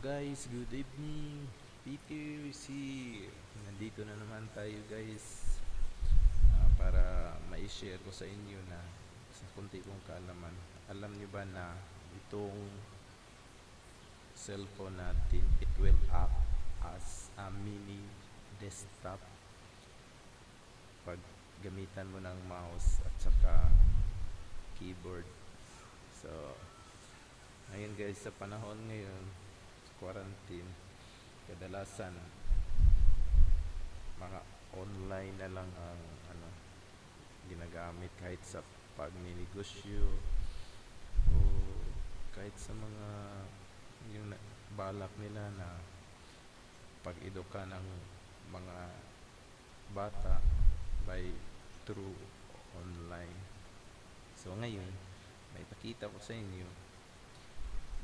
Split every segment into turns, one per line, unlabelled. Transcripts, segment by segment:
guys, good evening. Peter here. Nandito na naman tayo guys Ah, para ma-share ko sa inyo na sa kunti kong kaalaman. Alam niyo ba na itong cellphone natin, it will act as a mini desktop pag gamitan mo ng mouse at saka keyboard. So, ngayon guys, sa panahon ngayon, quarantine, kadalasan mga online na lang ang ano ginagamit kahit sa pagninegosyo o kahit sa mga yung balak nila na pag-eduka ng mga bata by through online. So ngayon, may pakita ko sa inyo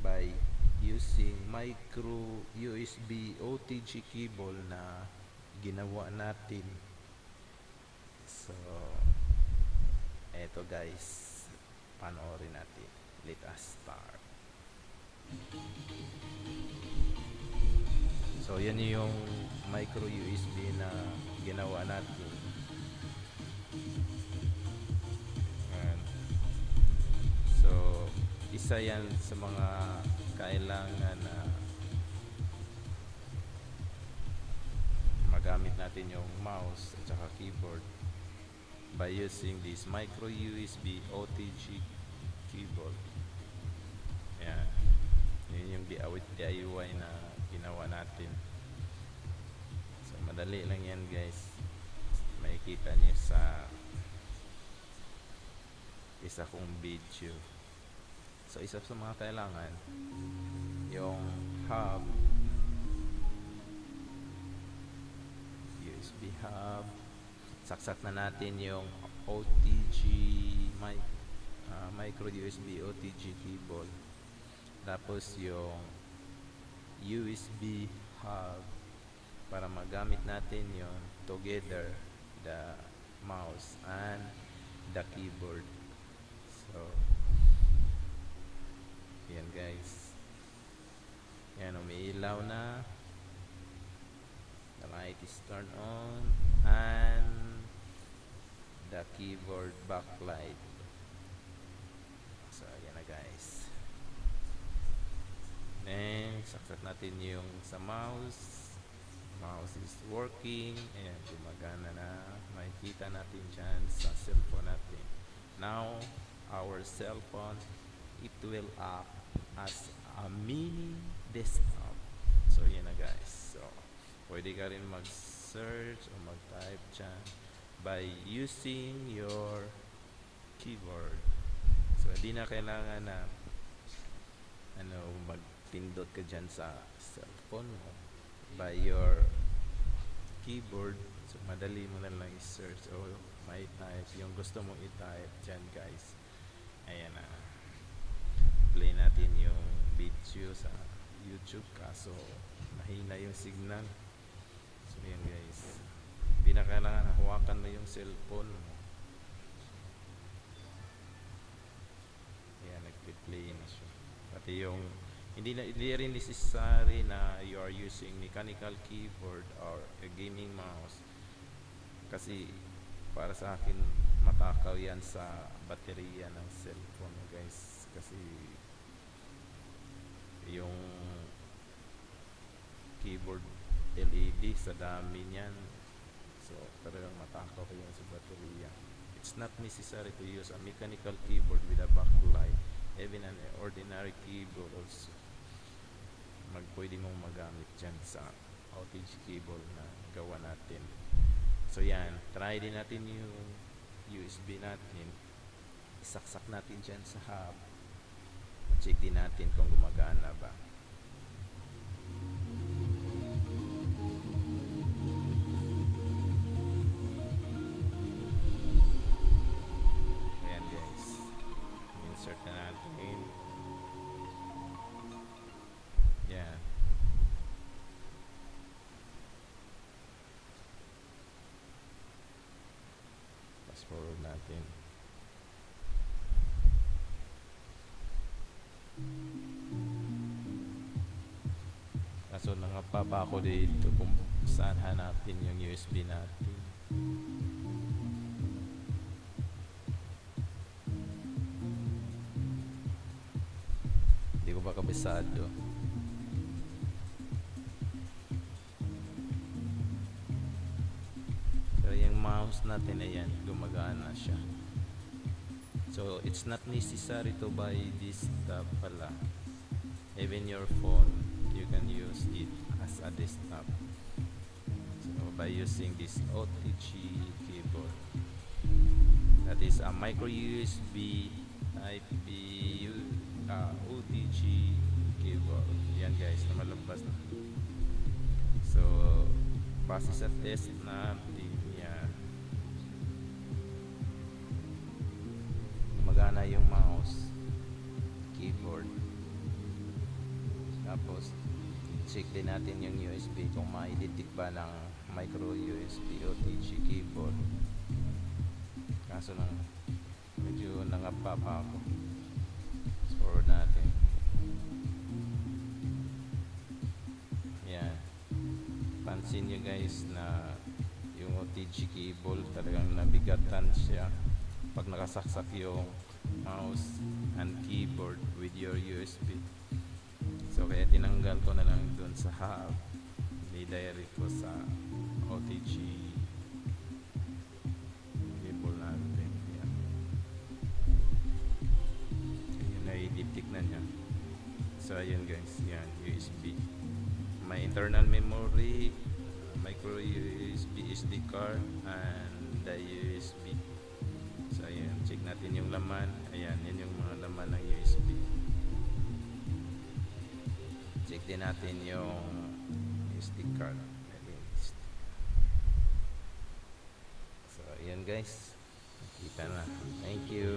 by using micro USB OTG cable na ginawa natin. So, eto guys, panoorin natin. Let us start. So, yan yung micro USB na ginawa natin. Ayan. So, isa yan sa mga kailangan na magamit natin yung mouse at saka keyboard by using this micro USB OTG keyboard. Ayan. Yun yung DIY na ginawa natin. So, madali lang yan guys. Makikita niyo sa isa kong video. So, isa sa mga kailangan, yung hub, USB hub, saksak na natin yung OTG mic, ah, micro USB OTG cable. Tapos yung USB hub para magamit natin yon together the mouse and the keyboard. So, guys. Yan, umiilaw na. The light is turned on. And the keyboard backlight. So, yan na guys. Then, saksak natin yung sa mouse. Mouse is working. Ayan, gumagana na. Makikita natin dyan sa cellphone natin. Now, our cellphone, it will act as a mini desktop. So, yan na guys. So, pwede ka rin mag-search o mag-type dyan by using your keyboard. So, hindi na kailangan na ano, magpindot ka dyan sa cellphone mo by your keyboard. So, madali mo na lang i-search o may type yung gusto mong i-type dyan guys. Ayan na. Play natin yung video sa YouTube kaso mahina yung signal. So, yan guys. Hindi na kailangan hawakan mo yung cellphone mo. Ayan, nag-play na siya. Pati yung hindi na hindi rin necessary na you are using mechanical keyboard or a gaming mouse kasi para sa akin matakaw yan sa baterya ng cellphone guys kasi yung keyboard LED sa dami niyan. So talagang matakaw yan sa baterya. It's not necessary to use a mechanical keyboard with a backlight. Even an ordinary keyboard also. Mag pwede mong magamit dyan sa OTG cable na gawa natin. So yan. Try din natin yung USB natin. Isaksak natin dyan sa hub check din natin kung gumagana ba. Ayan guys. Insert na natin. Yan fast forward natin Kaso nangapapa ako dito kung saan hanapin yung USB natin. Hindi ko pa kabisado. Pero yung mouse natin, ayan, gumagana siya. So, it's not necessary to buy this stuff pala. Even your phone, you can use it as a desktop. So, by using this OTG keyboard. That is a micro USB type B uh, OTG keyboard. Yan guys, na malabas na. So, base sa test natin yan. Magana yung mouse, keyboard. Tapos, check din natin yung USB kung ma-detect ba ng micro USB OTG keyboard. Kaso lang, medyo nangapa pa ako. Score natin. Yan. Pansin nyo guys na yung OTG cable talagang nabigatan siya pag nakasaksak yung mouse and keyboard with your USB. So kaya tinanggal ko na lang doon sa hub. Ni-direct ko sa OTG cable natin. Yan. Yun na i-detect na niya. So ayun guys, yan USB. May internal memory, micro USB SD card, and the USB. So ayan, check natin yung laman. Ayan, yan yung mga laman ng USB. Din natin yung SD card. So ayan guys, kita na. Thank you.